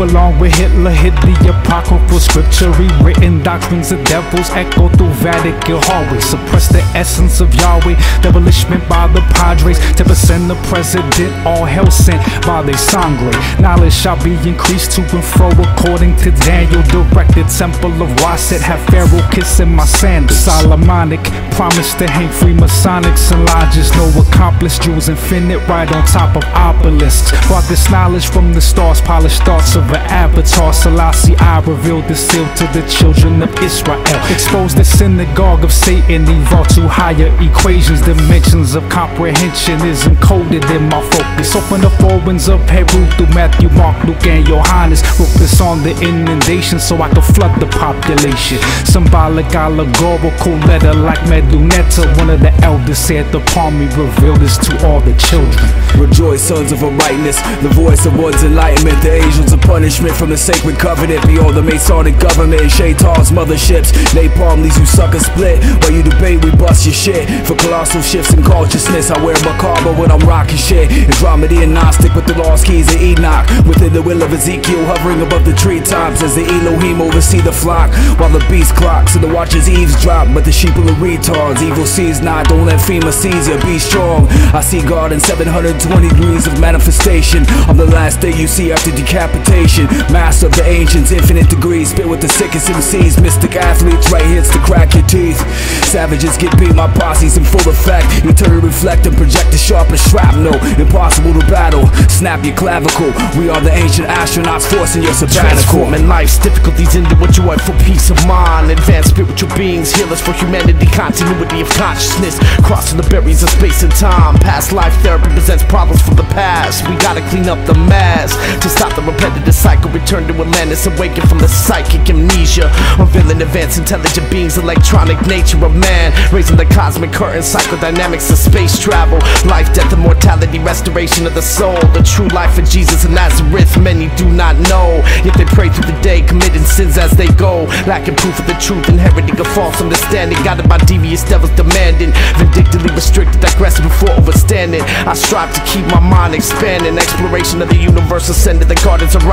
along with Hitler, hit the apocryphal scripture, rewritten doctrines of devils echo through Vatican hallways. Suppress the essence of Yahweh, devilishment by the Padres. 10% the president, all hell sent by the sangre. Knowledge shall be increased to and fro according to Daniel. Directed temple of Waset, have Pharaoh kissing my sandals. Solomonic, promise to hang free Masonics and lodges. No accomplished Jews, infinite right on top of obelisks. Brought this knowledge from the stars, polished thoughts of an avatar. Selassie, I revealed the seal to the children of Israel. Expose the synagogue of Satan, evolve to higher equations. Dimensions of comprehension is encoded in my focus. Open the winds of Peru through Matthew, Mark, Luke, and Johannes. Wrote this on the inundation so I could flood the population. Symbolic, allegorical letter like Medu Neter. One of the elders said the palm reveal this to all the children. Rejoice, sons of rightness, the voice of one's enlightenment, the angels of punishment from the sacred covenant, beyond the Masonic government, Shaitan's motherships, napalm leaves you sucker split. While you debate, we bust your shit for colossal shifts in consciousness. I wear macabre when I'm rocking shit. Andromeda and Gnostic with the lost keys of Enoch, within the will of Ezekiel, hovering above the treetops as the Elohim oversee the flock, while the beast clocks and the watchers eavesdrop. But the sheep are the retards, evil sees not. Don't let FEMA seize you. Be strong. I see God in 720 degrees of manifestation. On the last day you see after decapitation, master of the ancients, infinite degrees, spit with the sickest MCs, mystic athletes, right hits to crack your teeth. Savages get beat, my posse's in full effect. Turn, reflect, and project the sharpest shrapnel. Impossible to battle. Snap your clavicle. We are the ancient astronauts forcing your sabbatical. Transforming life's difficulties into want for peace of mind. Advanced spiritual beings, healers for humanity, continuity of consciousness. Crossing the barriers of space and time. Past life therapy presents problems from the past. We gotta clean up the mess to stop the repetitive cycle. Return to Atlantis, awaken from the psychic amnesia. Unveiling advanced intelligent beings, electronic nature of man. Raising the cosmic curtain, psychodynamics of space travel. Life, death, immortality, restoration of the soul. The true life of Jesus of Nazareth, many do not know. Yet they pray through the day, committing sins as they go. Lacking proof of the truth, inheriting a false understanding. Guided by devious devils demanding. Vindictively restricted, aggressive before overstanding. I strive to keep my mind expanding. Exploration of the universe, ascending the gardens of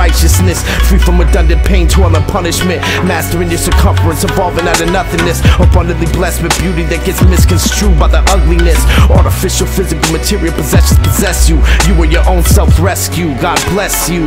Free from redundant pain, toil, and punishment. Mastering your circumference, evolving out of nothingness. Abundantly blessed with beauty that gets misconstrued by the ugliness. Artificial, physical, material possessions possess you. You are your own self rescue. God bless you.